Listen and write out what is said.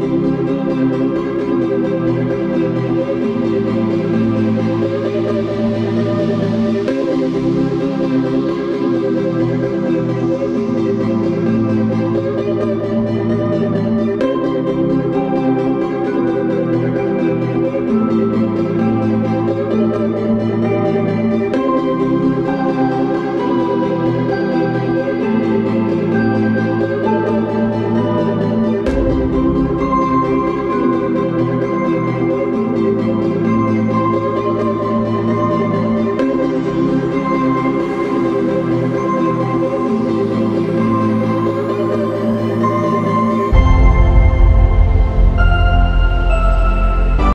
you.